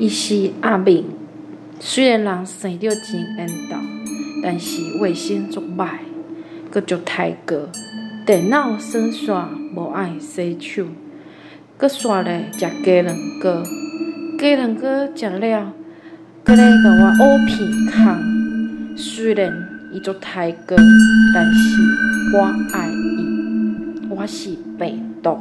伊是阿明，虽然人生着真缘投，但是卫生足歹，阁足太过，电脑耍耍无爱洗手，阁耍咧食鸡卵糕，鸡卵糕食了，阁咧甲我乌鼻孔。虽然伊足太过，但是我爱伊，我是病毒。